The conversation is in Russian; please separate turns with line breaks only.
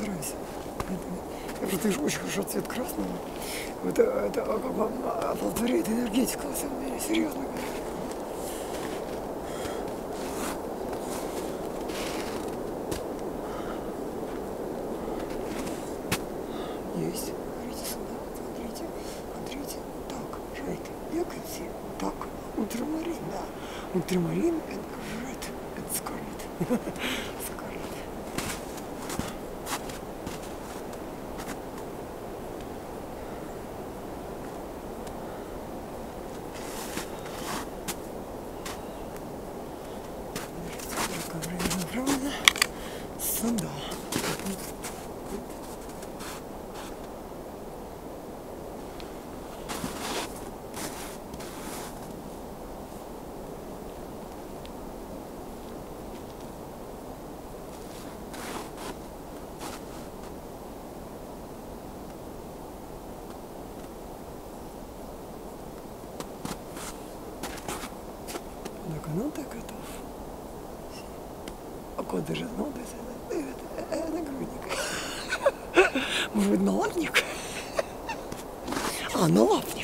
стараюсь. Я просто очень хорошо цвет красного. Это, это вам оплодотворяет энергетику, на самом деле, серьезно. Есть. Смотрите смотрите, смотрите. Так, жает. Бегайте. Так, ультрамарин, да. Ультрамарин это red. Это скарлет. Сюда. Так, ну так готов. А кот даже знал, то есть это, это, это Нагрудник. Может быть, налапник? А, налапник.